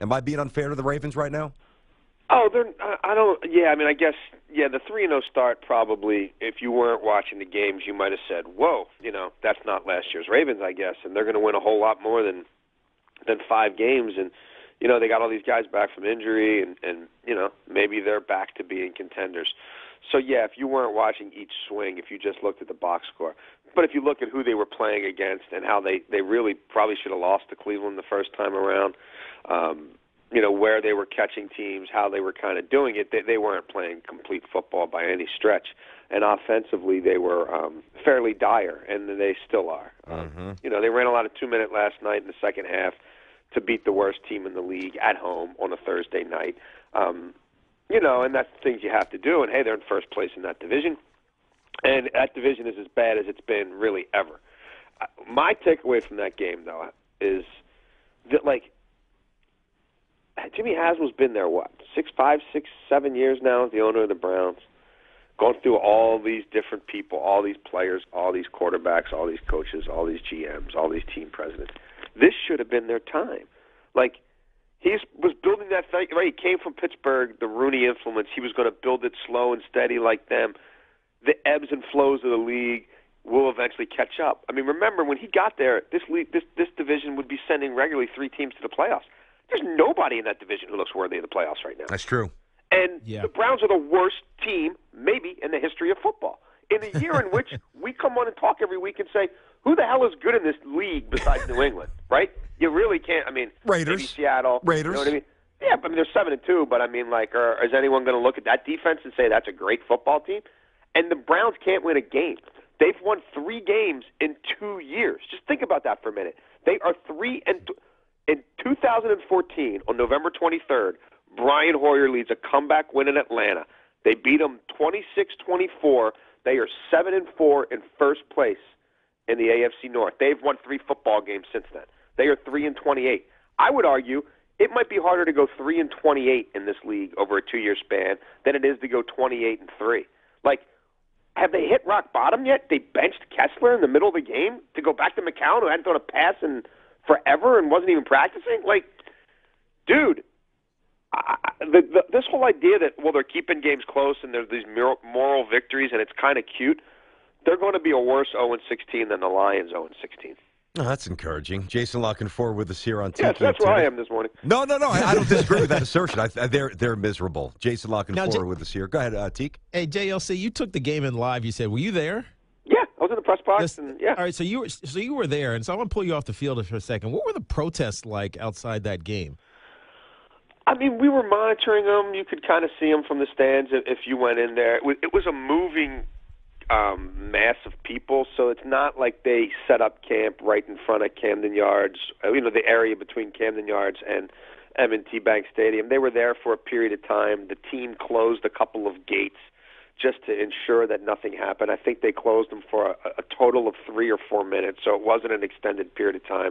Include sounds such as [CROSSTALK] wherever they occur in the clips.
Am I being unfair to the Ravens right now? Oh, they're. I don't. Yeah, I mean, I guess. Yeah, the three and zero start probably. If you weren't watching the games, you might have said, "Whoa, you know, that's not last year's Ravens." I guess, and they're going to win a whole lot more than than five games. And you know, they got all these guys back from injury, and and you know, maybe they're back to being contenders. So yeah, if you weren't watching each swing, if you just looked at the box score, but if you look at who they were playing against and how they they really probably should have lost to Cleveland the first time around. Um, you know where they were catching teams, how they were kind of doing it. They, they weren't playing complete football by any stretch, and offensively they were um, fairly dire, and they still are. Mm-hmm. You know they ran a lot of two minute last night in the second half to beat the worst team in the league at home on a Thursday night. Um, you know, and that's the things you have to do. And hey, they're in first place in that division, and that division is as bad as it's been really ever. Uh, My takeaway from that game, though, is that like Jimmy Haslam's been there what six, five, six, seven years now as the owner of the Browns, going through all these different people, all these players, all these quarterbacks, all these coaches, all these GMs, all these team presidents. This should have been their time. Like he was building that thing. Right, he came from Pittsburgh, the Rooney influence. He was going to build it slow and steady like them. The ebbs and flows of the league will eventually catch up. I mean, remember when he got there, this league, this this division would be sending regularly three teams to the playoffs. There's nobody in that division who looks worthy of the playoffs right now. That's true. And Yeah. the Browns are the worst team, maybe, in the history of football. In a year in which [LAUGHS] we come on and talk every week and say, who the hell is good in this league besides New England, right? You really can't. I mean, Raiders. maybe Seattle, Raiders. You know what I mean? Yeah, but I mean, they're seven and two. But I mean, like, are, is anyone going to look at that defense and say that's a great football team? And the Browns can't win a game. They've won three games in two years. Just think about that for a minute. They are three and in 2014 on November 23rd. Brian Hoyer leads a comeback win in Atlanta. They beat them 26-24. They are seven and four in first place in the AFC North. They've won three football games since then. They are three and 28. I would argue it might be harder to go three and 28 in this league over a two-year span than it is to go 28 and three. Like have they hit rock bottom yet? They benched Kessler in the middle of the game to go back to McCown, who hadn't thrown a pass in forever and wasn't even practicing. Like, dude, I, I- the, the, this whole idea that well they're keeping games close and there's these moral, moral victories and it's kind of cute. They're going to be a worse 0 16 than the Lions 0 16. Oh, that's encouraging. Jason La Canfora with us here on Yes, Tiki that's where I am this morning. No, no, no. I, I don't disagree with that [LAUGHS] assertion. I, I- they're they're miserable. Jason Locking Now, forward J- with us here. Go ahead, uh, Teak. Hey, JLC, you took the game in live. You said, were you there? Was in the press box Yes. and yeah. All right, so you were so you were there, and so I want to pull you off the field for a second. What were the protests like outside that game? I mean, we were monitoring them. You could kind of see them from the stands if, you went in there. It was, it was a moving um, mass of people, so it's not like they set up camp right in front of Camden Yards, uh, you know, the area between Camden Yards and M&T Bank Stadium. They were there for a period of time. The team closed a couple of gates just to ensure that nothing happened. I think they closed them for a, a total of three or four minutes, so it wasn't an extended period of time.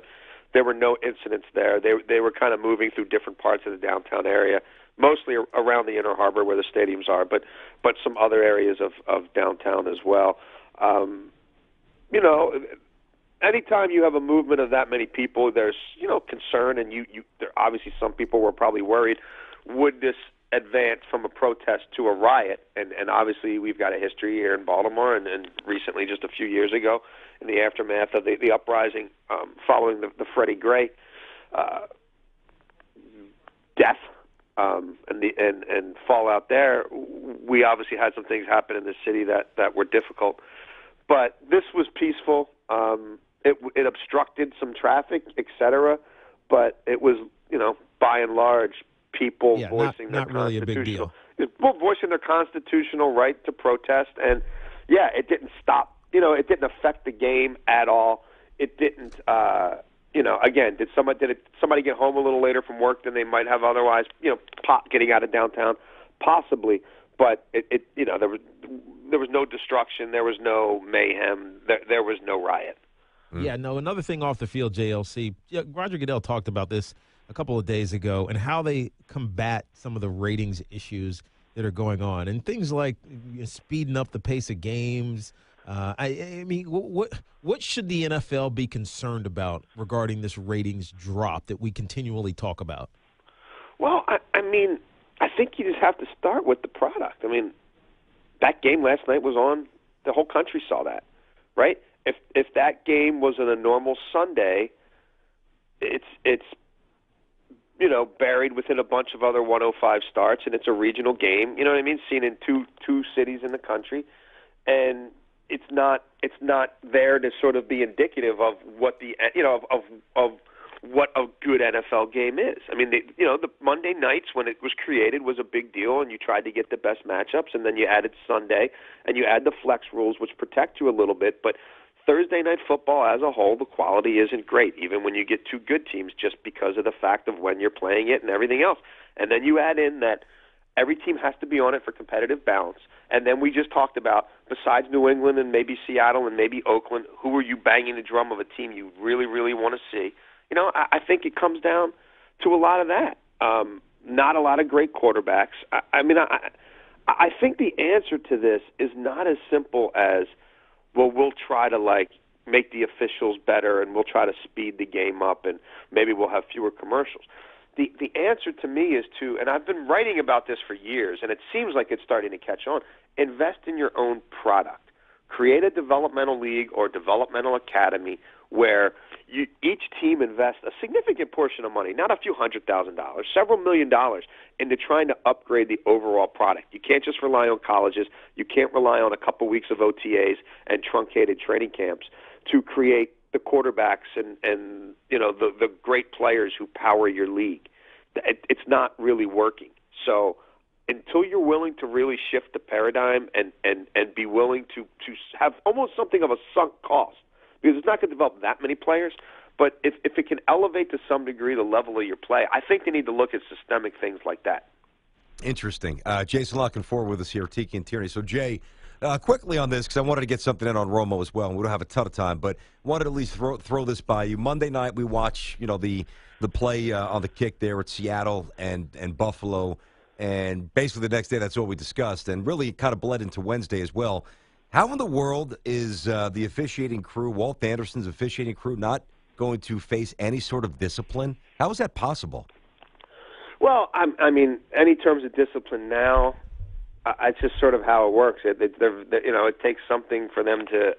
There were no incidents there. They they were kind of moving through different parts of the downtown area, mostly around the inner harbor where the stadiums are, but but some other areas of of downtown as well. Um, you know, anytime you have a movement of that many people, there's you know concern, and you you there obviously some people were probably worried. Would this advance from a protest to a riot? And and obviously we've got a history here in Baltimore, and, and recently just a few years ago, in the aftermath of the the uprising um, following the, the Freddie Gray uh, death. Um, and the and and fallout there, we obviously had some things happen in the city that that were difficult but this was peaceful. Um, it, it obstructed some traffic, et cetera, but it was, you know, by and large, people Yeah, not- voicing not their really a big constitutional, well, voicing their constitutional right to protest, and yeah, it didn't stop. You know, it didn't affect the game at all. It didn't. Uh, you know, again, did somebody did it, somebody get home a little later from work than they might have otherwise? You know, pop getting out of downtown, possibly, but it, it you know there was there was no destruction, there was no mayhem, there, there was no riot. Yeah, no. Another thing off the field, JLC. Yeah, Roger Goodell talked about this a couple of days ago and how they combat some of the ratings issues that are going on and things like you know, speeding up the pace of games. Uh, I, I mean, wh- what what should the NFL be concerned about regarding this ratings drop that we continually talk about? Well, I, I mean, I think you just have to start with the product. I mean, that game last night was on. The whole country saw that, right? If if that game was on a normal Sunday, it's it's you know buried within a bunch of other 105 starts, and it's a regional game. You know what I mean? Seen in two two cities in the country, and it's not it's not there to sort of be indicative of what the you know of of, of what a good NFL game is. I mean, they, you know, the Monday nights when it was created was a big deal, and you tried to get the best matchups, and then you added Sunday, and you add the flex rules, which protect you a little bit. But Thursday night football as a whole, the quality isn't great, even when you get two good teams, just because of the fact of when you're playing it and everything else. And then you add in that every team has to be on it for competitive balance. And then we just talked about, besides New England and maybe Seattle and maybe Oakland, who are you banging the drum of a team you really, really want to see? You know, I, I think it comes down to a lot of that. Um, not a lot of great quarterbacks. I, I mean, I, I think the answer to this is not as simple as, well, we'll try to like make the officials better and we'll try to speed the game up and maybe we'll have fewer commercials. The the answer to me is to, and I've been writing about this for years, and it seems like it's starting to catch on. Invest in your own product. Create a developmental league or developmental academy where you, each team invests a significant portion of money, not a few hundred thousand dollars, several million dollars, into trying to upgrade the overall product. You can't just rely on colleges. You can't rely on a couple weeks of OTAs and truncated training camps to create the quarterbacks and and you know the the great players who power your league. It, it's not really working. So until you're willing to really shift the paradigm and and and be willing to to have almost something of a sunk cost because it's not going to develop that many players. But if if it can elevate to some degree the level of your play, I think they need to look at systemic things like that. Interesting. Uh, Jason La Canfora with us here, Tiki and Tierney. So, Jay, uh, quickly on this, because I wanted to get something in on Romo as well, and we don't have a ton of time, but wanted to at least throw, throw this by you. Monday night, we watch, you know, the the play uh, on the kick there at Seattle and, and Buffalo, and basically the next day, that's all we discussed, and really kind of bled into Wednesday as well. How in the world is uh, the officiating crew, Walt Anderson's officiating crew, not going to face any sort of discipline? How is that possible? Well, I, I mean, any terms of discipline now, uh, it's just sort of how it works. It, it, they're, they're, you know, it takes something for them to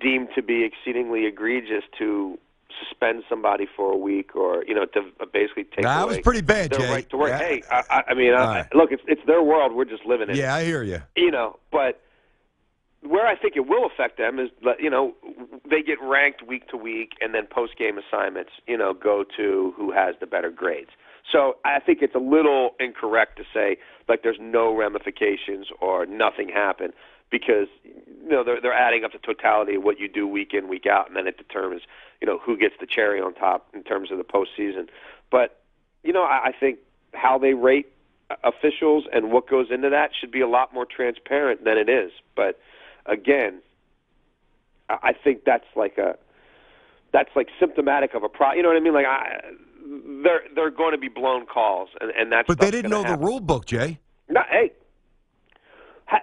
deem to be exceedingly egregious to suspend somebody for a week or you know to basically take that away was pretty bad, their Jay. right to work. Yeah. Hey, I, I mean, I, right. look, it's it's their world. We're just living in it. Yeah, I hear you. You know, but where I think it will affect them is, you know, they get ranked week to week, and then post game assignments, you know, go to who has the better grades. So I think it's a little incorrect to say like there's no ramifications or nothing happened because you know they're they're adding up the totality of what you do week in week out, and then it determines you know who gets the cherry on top in terms of the postseason. But you know I, I think how they rate officials and what goes into that should be a lot more transparent than it is. But again, I think that's like a that's like symptomatic of a pro. You know what I mean? Like I, they're they're going to be blown calls, and and that's. But they didn't know happen. the rule book, Jay. No, hey.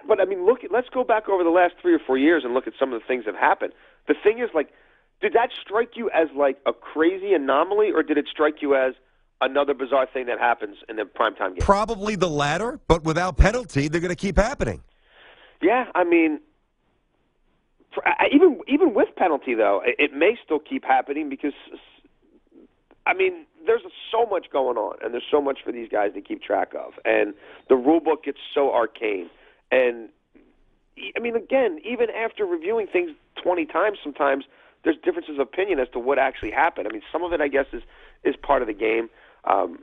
But I mean, look. Let's go back over the last three or four years and look at some of the things that have happened. The thing is, like, did that strike you as like a crazy anomaly, or did it strike you as another bizarre thing that happens in the primetime game? Probably the latter, but without penalty, they're going to keep happening. Yeah, I mean, even even with penalty though, it, it may still keep happening because, I mean, there's so much going on, and there's so much for these guys to keep track of, and the rule book gets so arcane, and I mean, again, even after reviewing things 20 times, sometimes there's differences of opinion as to what actually happened. I mean, some of it, I guess, is is part of the game. Um,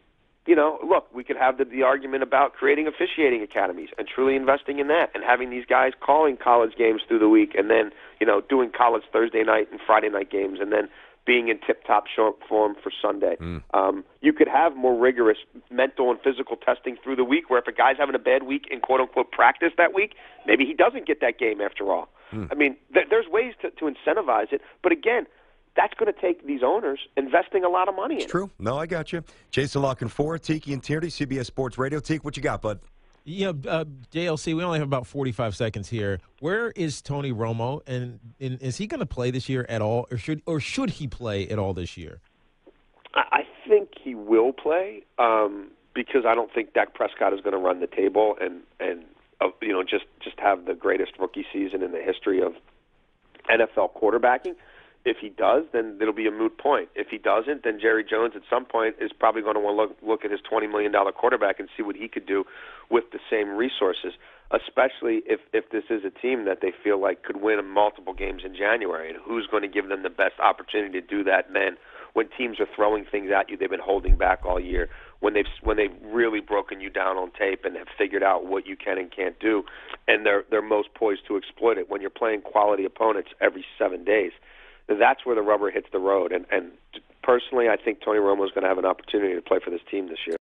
you know, look, we could have the, the argument about creating officiating academies and truly investing in that and having these guys calling college games through the week and then, you know, doing college Thursday night and Friday night games and then being in tip top form for Sunday. Um, you could have more rigorous mental and physical testing through the week where if a guy's having a bad week in quote unquote practice that week, maybe he doesn't get that game after all. I mean, th- there's ways to, to incentivize it, but again, that's going to take these owners investing a lot of money in it. True. No, I got you. Jason La Canfora, Tiki and Tierney, CBS Sports Radio. Tiki, what you got, bud? Yeah, uh, JLC. We only have about forty-five seconds here. Where is Tony Romo, and, and is he going to play this year at all, or should or should he play at all this year? I I think he will play um, because I don't think Dak Prescott is going to run the table and and uh, you know just just have the greatest rookie season in the history of NFL quarterbacking. If he does, then it'll be a moot point. If he doesn't, then Jerry Jones at some point is probably going to want to look, look at his $20 million quarterback and see what he could do with the same resources, especially if, if this is a team that they feel like could win multiple games in January. And who's going to give them the best opportunity to do that then when teams are throwing things at you they've been holding back all year, when they've when they've really broken you down on tape and have figured out what you can and can't do, and they're they're most poised to exploit it when you're playing quality opponents every seven days that's where the rubber hits the road. And, and personally, I think Tony Romo is going to have an opportunity to play for this team this year.